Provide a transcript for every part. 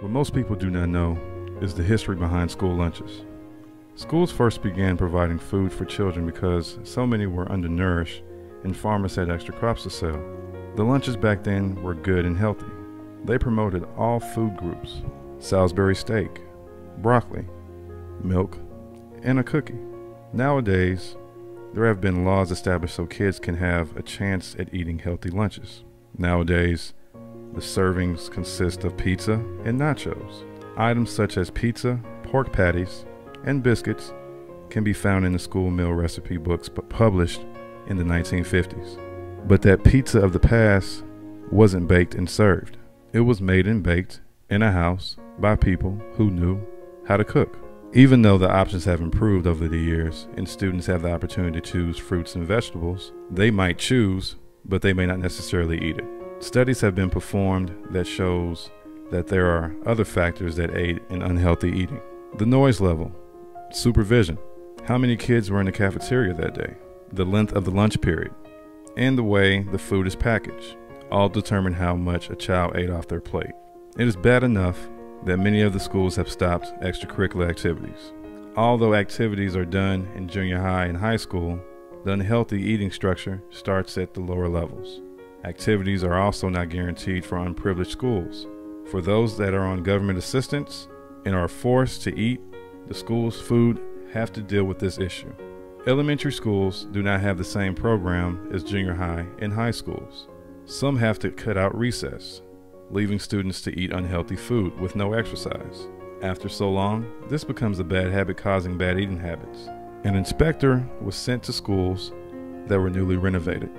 What most people do not know is the history behind school lunches. Schools first began providing food for children because so many were undernourished and farmers had extra crops to sell. The lunches back then were good and healthy. They promoted all food groups Salisbury steak, broccoli, milk, and a cookie. Nowadays, there have been laws established so kids can have a chance at eating healthy lunches. Nowadays, the servings consist of pizza and nachos. Items such as pizza, pork patties, and biscuits can be found in the school meal recipe books published in the 1950s. But that pizza of the past wasn't baked and served. It was made and baked in a house by people who knew how to cook. Even though the options have improved over the years and students have the opportunity to choose fruits and vegetables, they might choose, but they may not necessarily eat it. Studies have been performed that shows that there are other factors that aid in unhealthy eating. The noise level, supervision, how many kids were in the cafeteria that day, the length of the lunch period, and the way the food is packaged all determine how much a child ate off their plate. It is bad enough that many of the schools have stopped extracurricular activities. Although activities are done in junior high and high school, the unhealthy eating structure starts at the lower levels. Activities are also not guaranteed for unprivileged schools. For those that are on government assistance and are forced to eat the school's food have to deal with this issue. Elementary schools do not have the same program as junior high and high schools. Some have to cut out recess, leaving students to eat unhealthy food with no exercise. After so long, this becomes a bad habit causing bad eating habits. An inspector was sent to schools that were newly renovated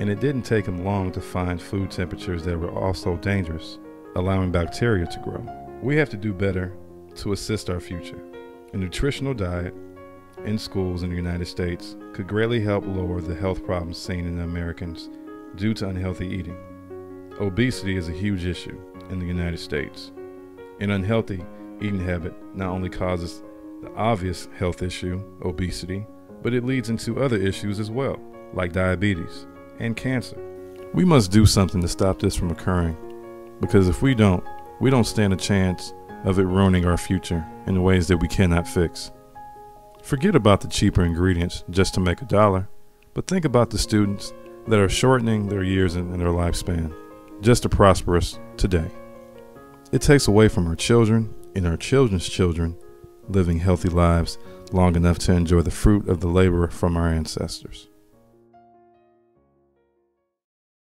and it didn't take him long to find food temperatures that were also dangerous, allowing bacteria to grow. We have to do better to assist our future. A nutritional diet in schools in the United States could greatly help lower the health problems seen in Americans due to unhealthy eating. Obesity is a huge issue in the United States. An unhealthy eating habit not only causes the obvious health issue, obesity, but it leads into other issues as well, like diabetes, and cancer. We must do something to stop this from occurring because if we don't, we don't stand a chance of it ruining our future in ways that we cannot fix. Forget about the cheaper ingredients just to make a dollar, but think about the students that are shortening their years and their lifespan just to prosper us today. It takes away from our children and our children's children living healthy lives long enough to enjoy the fruit of the labor from our ancestors.